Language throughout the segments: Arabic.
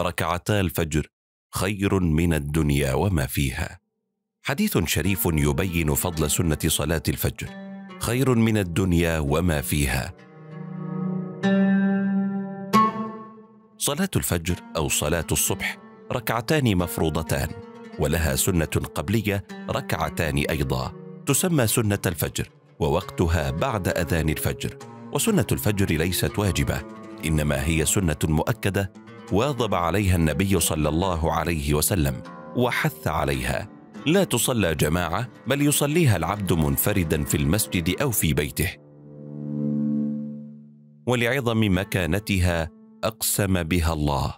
ركعتا الفجر خير من الدنيا وما فيها. حديث شريف يبين فضل سنة صلاة الفجر خير من الدنيا وما فيها. صلاة الفجر أو صلاة الصبح ركعتان مفروضتان ولها سنة قبلية ركعتان أيضا. تسمى سنة الفجر ووقتها بعد أذان الفجر وسنة الفجر ليست واجبة إنما هي سنة مؤكدة واظب عليها النبي صلى الله عليه وسلم وحث عليها. لا تصلى جماعة بل يصليها العبد منفردا في المسجد أو في بيته. ولعظم مكانتها أقسم بها الله.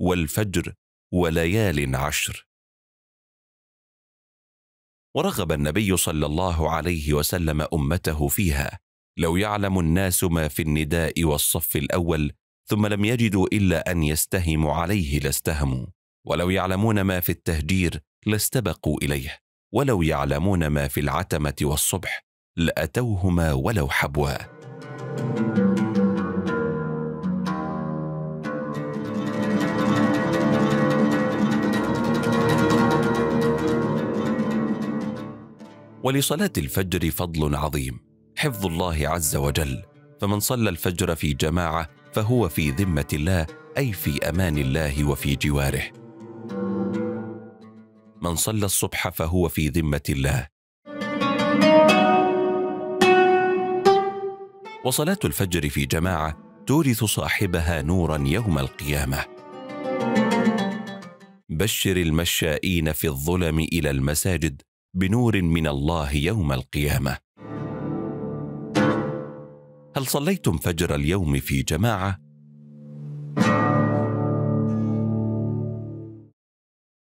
والفجر وليال عشر. ورغب النبي صلى الله عليه وسلم أمته فيها. لو يعلم الناس ما في النداء والصف الأول ثم لم يجدوا إلا أن يستهموا عليه لاستهموا ولو يعلمون ما في التهجير لاستبقوا إليه ولو يعلمون ما في العتمة والصبح لأتوهما ولو حبوا. ولصلاة الفجر فضل عظيم حفظ الله عز وجل فمن صلى الفجر في جماعة فهو في ذمة الله أي في أمان الله وفي جواره. من صلى الصبح فهو في ذمة الله. وصلاة الفجر في جماعة تورث صاحبها نورا يوم القيامة. بشر المشائين في الظلم إلى المساجد بنور من الله يوم القيامة. هل صليتم فجر اليوم في جماعة؟